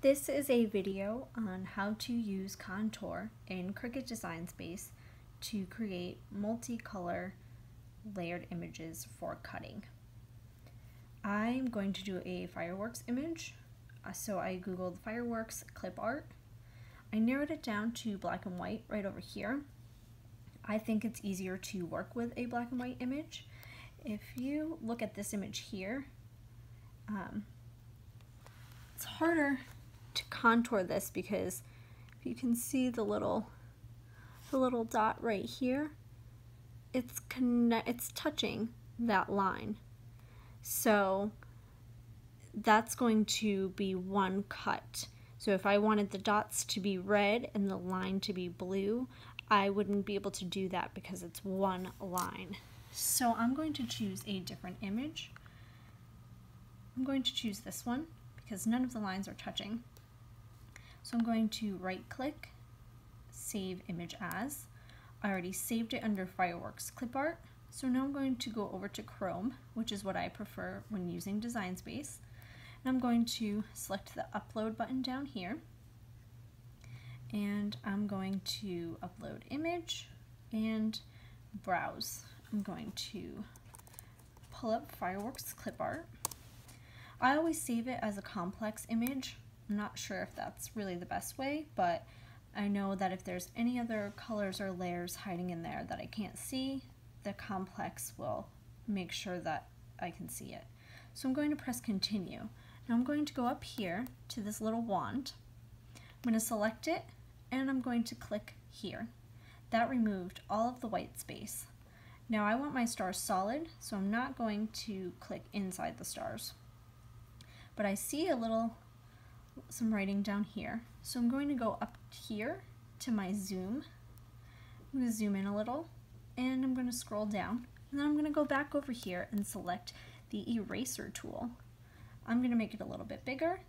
This is a video on how to use contour in Cricut Design Space to create multicolor layered images for cutting. I'm going to do a fireworks image, uh, so I googled fireworks clip art. I narrowed it down to black and white right over here. I think it's easier to work with a black and white image. If you look at this image here, um, it's harder to contour this because if you can see the little the little dot right here it's connect it's touching that line. So that's going to be one cut. So if I wanted the dots to be red and the line to be blue I wouldn't be able to do that because it's one line. So I'm going to choose a different image. I'm going to choose this one because none of the lines are touching so I'm going to right click, save image as. I already saved it under fireworks clip art. So now I'm going to go over to Chrome, which is what I prefer when using Design Space. And I'm going to select the upload button down here. And I'm going to upload image and browse. I'm going to pull up fireworks clip art. I always save it as a complex image I'm not sure if that's really the best way, but I know that if there's any other colors or layers hiding in there that I can't see, the complex will make sure that I can see it. So I'm going to press continue. Now I'm going to go up here to this little wand. I'm going to select it and I'm going to click here. That removed all of the white space. Now I want my stars solid, so I'm not going to click inside the stars. But I see a little some writing down here. So I'm going to go up here to my zoom. I'm going to zoom in a little and I'm going to scroll down and then I'm going to go back over here and select the eraser tool. I'm going to make it a little bit bigger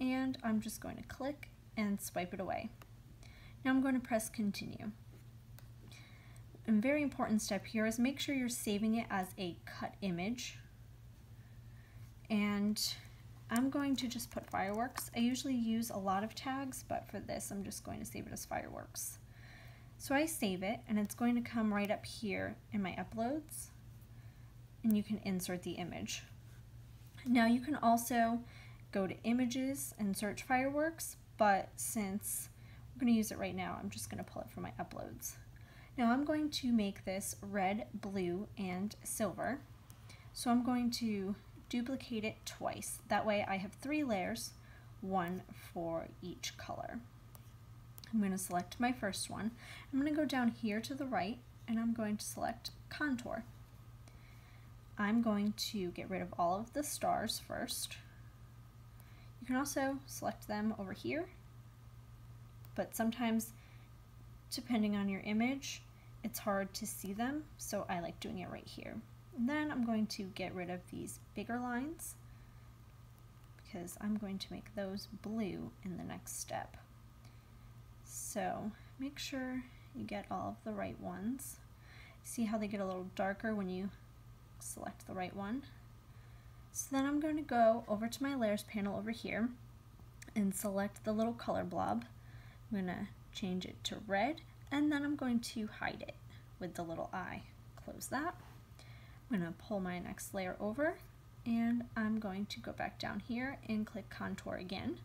and I'm just going to click and swipe it away. Now I'm going to press continue. A very important step here is make sure you're saving it as a cut image and I'm going to just put fireworks. I usually use a lot of tags, but for this I'm just going to save it as fireworks. So I save it and it's going to come right up here in my uploads and you can insert the image. Now you can also go to images and search fireworks, but since we're going to use it right now, I'm just going to pull it from my uploads. Now I'm going to make this red, blue, and silver. So I'm going to duplicate it twice. That way I have three layers, one for each color. I'm going to select my first one. I'm going to go down here to the right and I'm going to select contour. I'm going to get rid of all of the stars first. You can also select them over here, but sometimes depending on your image, it's hard to see them, so I like doing it right here. Then I'm going to get rid of these bigger lines because I'm going to make those blue in the next step. So make sure you get all of the right ones. See how they get a little darker when you select the right one. So then I'm going to go over to my layers panel over here and select the little color blob. I'm going to change it to red and then I'm going to hide it with the little eye. Close that. I'm going to pull my next layer over and I'm going to go back down here and click contour again.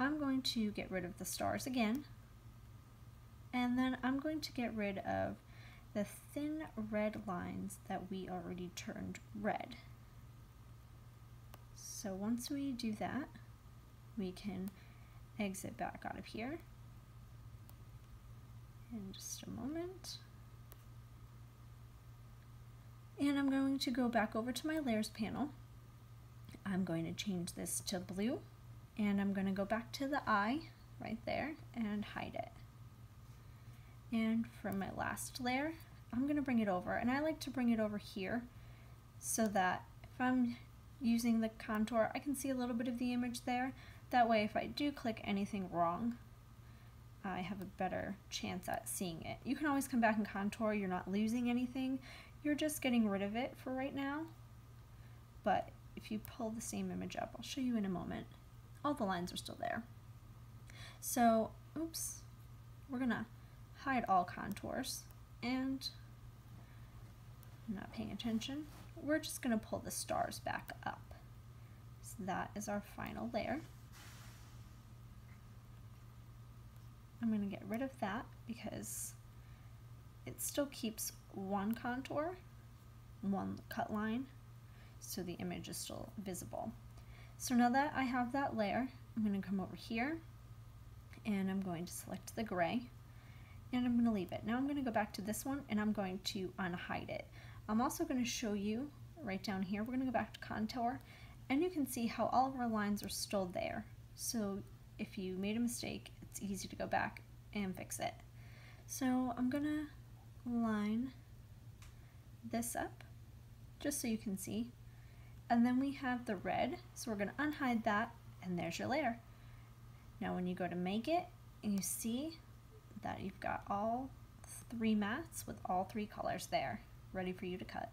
I'm going to get rid of the stars again and then I'm going to get rid of the thin red lines that we already turned red. So once we do that, we can exit back out of here in just a moment. And I'm going to go back over to my layers panel. I'm going to change this to blue and I'm going to go back to the eye right there and hide it. And for my last layer, I'm going to bring it over and I like to bring it over here so that if I'm using the contour, I can see a little bit of the image there. That way if I do click anything wrong, I have a better chance at seeing it. You can always come back and contour, you're not losing anything, you're just getting rid of it for right now. But if you pull the same image up, I'll show you in a moment, all the lines are still there. So, oops, we're gonna hide all contours and I'm not paying attention. We're just gonna pull the stars back up. So that is our final layer. I'm to get rid of that because it still keeps one contour, one cut line, so the image is still visible. So now that I have that layer, I'm going to come over here and I'm going to select the gray and I'm going to leave it. Now I'm going to go back to this one and I'm going to unhide it. I'm also going to show you right down here, we're going to go back to contour and you can see how all of our lines are still there. So if you made a mistake, it's easy to go back and fix it. So I'm gonna line this up just so you can see. And then we have the red, so we're gonna unhide that and there's your layer. Now when you go to make it, and you see that you've got all three mats with all three colors there, ready for you to cut.